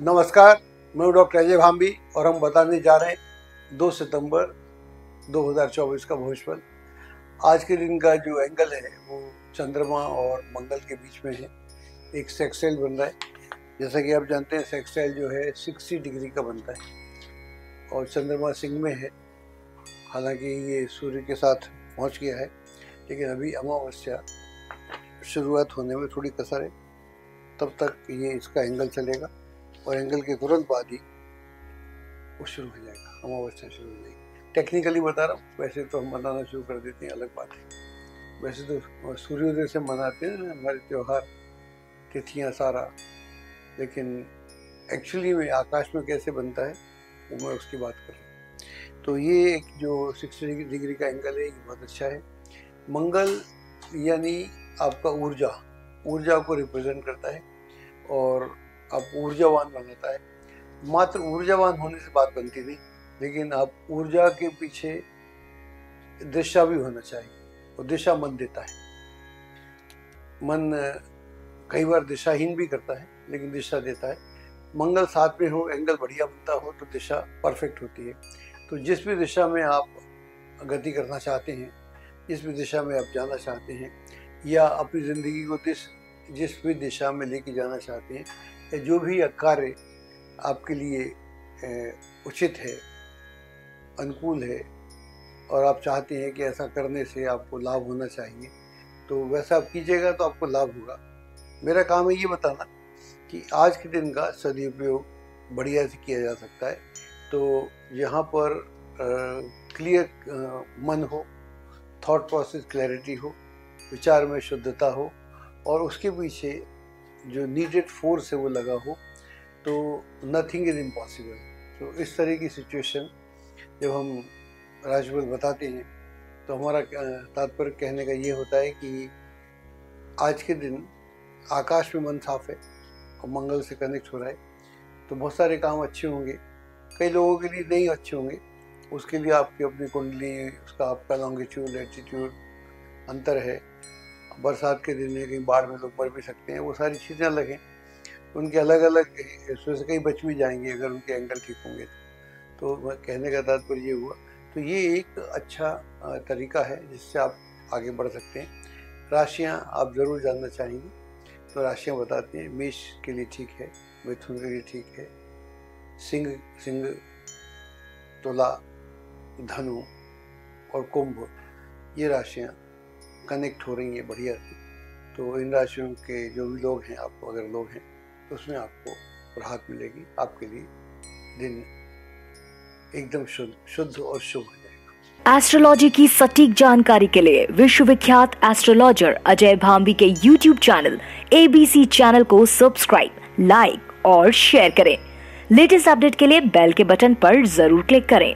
नमस्कार, मैं डॉक्टर अजय भाम्बी और हम बताने जा रहे हैं 2 सितंबर 2024 का भविष्यफल आज के दिन का जो एंगल है, वो चंद्रमा और मंगल के बीच में है। एक सेक्सटाइल बन रहा है। जैसा कि आप जानते हैं सेक्सटाइल जो है 60 डिग्री का बनता है और चंद्रमा सिंह में है। हालाँकि ये सूर्य के साथ पहुँच गया है, लेकिन अभी अमावस्या शुरुआत होने में थोड़ी कसर है। तब तक ये इसका एंगल चलेगा। और एंगल के तुरंत बाद ही वो शुरू हो जाएगा, अमावस्या शुरू हो जाएगी। टेक्निकली बता रहा हूँ, वैसे तो हम मनाना शुरू कर देते हैं, अलग बात है। वैसे तो सूर्योदय से मनाते हैं हमारे त्यौहार, तिथियाँ सारा। लेकिन एक्चुअली में आकाश में कैसे बनता है, वो मैं उसकी बात कर रहा हूँ। तो ये एक जो सिक्सटी डिग्री का एंगल है, ये बहुत अच्छा है। मंगल यानी आपका ऊर्जा ऊर्जा को रिप्रेजेंट करता है। आप ऊर्जावान बनाता है। मात्र ऊर्जावान होने से बात बनती नहीं, लेकिन आप ऊर्जा के पीछे दिशा भी होना चाहिए, और दिशा मन देता है। मन, कई बार दिशाहीन भी करता है, लेकिन दिशा देता है। मंगल साथ में हो, एंगल बढ़िया बनता हो तो दिशा परफेक्ट होती है। तो जिस भी दिशा में आप गति करना चाहते हैं, जिस भी दिशा में आप जाना चाहते हैं, या अपनी ज़िंदगी को जिस जिस भी दिशा में लेके जाना चाहते हैं, या जो भी कार्य आपके लिए उचित है, अनुकूल है, और आप चाहते हैं कि ऐसा करने से आपको लाभ होना चाहिए तो वैसा आप कीजिएगा तो आपको लाभ होगा। मेरा काम है ये बताना कि आज के दिन का सदुपयोग बढ़िया से किया जा सकता है। तो यहाँ पर क्लियर मन हो थॉट प्रोसेस क्लैरिटी हो, विचार में शुद्धता हो और उसके पीछे जो नीडेड फोर्स है वो लगा हो तो नथिंग इज़ इम्पॉसिबल तो इस तरह की सिचुएशन जब हम राजबल बताते हैं तो हमारा तात्पर्य कहने का ये होता है कि आज के दिन आकाश में मन साफ़ है और मंगल से कनेक्ट हो रहा है। तो बहुत सारे काम अच्छे होंगे। कई लोगों के लिए नहीं अच्छे होंगे। उसके लिए आपकी अपनी कुंडली, उसका आपका लॉन्गिट्यूड एटीट्यूड अंतर है। बरसात के दिन में कहीं बाढ़ में लोग मर भी सकते हैं, वो सारी चीज़ें अलग हैं। उनके अलग अलग इसमें से कहीं बच भी जाएँगे अगर उनके एंगल ठीक होंगे तो। तो कहने का तात्पर्य ये हुआ। तो ये एक अच्छा तरीका है जिससे आप आगे बढ़ सकते हैं। राशियाँ आप ज़रूर जानना चाहेंगे। तो राशियाँ बताते हैं, मेष के लिए ठीक है, मिथुन के लिए ठीक है, सिंह सिंह, तुला, धनु और कुंभ, ये राशियाँ कनेक्ट हो रही हैं बढ़िया से। तो इन राशियों के जो भी लोग हैं, आप अगर लोग हैं तो उसमें आपको राहत मिलेगी, आपके लिए दिन एकदम शुद्ध शुद्ध और शुभ हो एस्ट्रोलॉजी की सटीक जानकारी के लिए विश्वविख्यात एस्ट्रोलॉजर अजय भाम्बी के यूट्यूब चैनल एबीसी चैनल को सब्सक्राइब लाइक और शेयर करें। लेटेस्ट अपडेट के लिए बेल के बटन पर ज़रूर क्लिक करें।